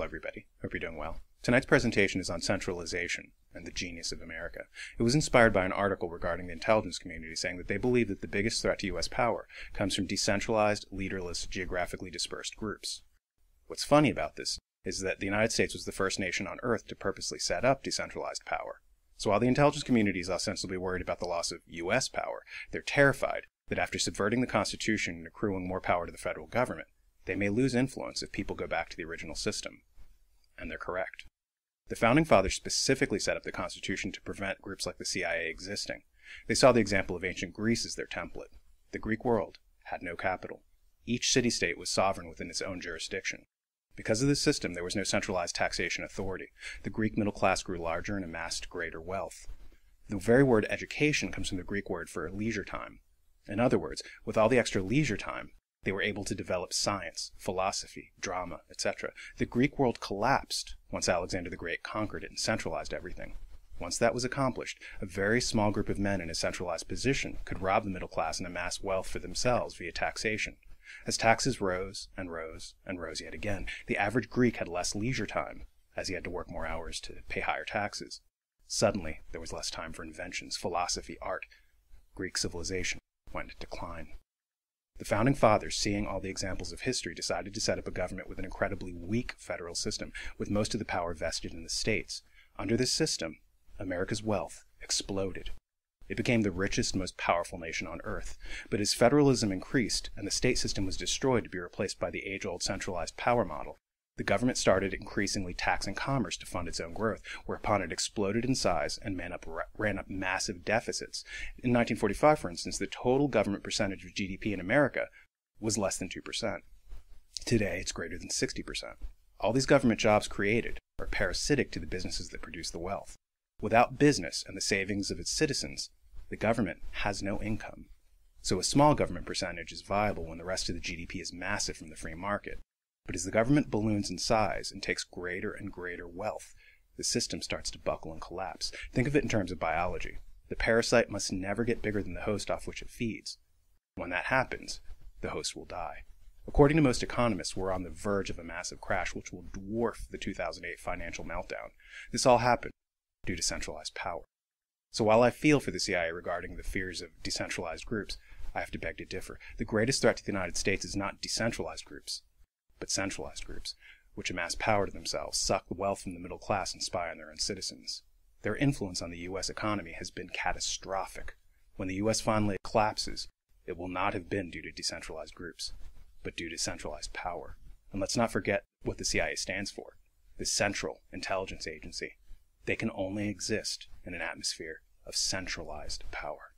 Hello, everybody. Hope you're doing well. Tonight's presentation is on centralization and the genius of America. It was inspired by an article regarding the intelligence community saying that they believe that the biggest threat to U.S. power comes from decentralized, leaderless, geographically dispersed groups. What's funny about this is that the United States was the first nation on Earth to purposely set up decentralized power. So while the intelligence community is ostensibly worried about the loss of U.S. power, they're terrified that after subverting the Constitution and accruing more power to the federal government, they may lose influence if people go back to the original system. And they're correct. The Founding Fathers specifically set up the Constitution to prevent groups like the CIA existing. They saw the example of ancient Greece as their template. The Greek world had no capital. Each city state was sovereign within its own jurisdiction. Because of this system, there was no centralized taxation authority. The Greek middle class grew larger and amassed greater wealth. The very word education comes from the Greek word for leisure time. In other words, with all the extra leisure time, they were able to develop science, philosophy, drama, etc. The Greek world collapsed once Alexander the Great conquered it and centralized everything. Once that was accomplished, a very small group of men in a centralized position could rob the middle class and amass wealth for themselves via taxation. As taxes rose and rose and rose yet again, the average Greek had less leisure time, as he had to work more hours to pay higher taxes. Suddenly, there was less time for inventions, philosophy, art. Greek civilization went into decline. The Founding Fathers, seeing all the examples of history, decided to set up a government with an incredibly weak federal system, with most of the power vested in the states. Under this system, America's wealth exploded. It became the richest, most powerful nation on earth. But as federalism increased and the state system was destroyed to be replaced by the age old centralized power model, the government started increasingly taxing commerce to fund its own growth, whereupon it exploded in size and up, ran up massive deficits. In 1945, for instance, the total government percentage of GDP in America was less than 2%. Today, it's greater than 60%. All these government jobs created are parasitic to the businesses that produce the wealth. Without business and the savings of its citizens, the government has no income. So a small government percentage is viable when the rest of the GDP is massive from the free market. But as the government balloons in size and takes greater and greater wealth, the system starts to buckle and collapse. Think of it in terms of biology. The parasite must never get bigger than the host off which it feeds. When that happens, the host will die. According to most economists, we're on the verge of a massive crash which will dwarf the 2008 financial meltdown. This all happened due to centralized power. So while I feel for the CIA regarding the fears of decentralized groups, I have to beg to differ. The greatest threat to the United States is not decentralized groups but centralized groups, which amass power to themselves, suck the wealth from the middle class, and spy on their own citizens. Their influence on the U.S. economy has been catastrophic. When the U.S. finally collapses, it will not have been due to decentralized groups, but due to centralized power. And let's not forget what the CIA stands for the Central Intelligence Agency. They can only exist in an atmosphere of centralized power.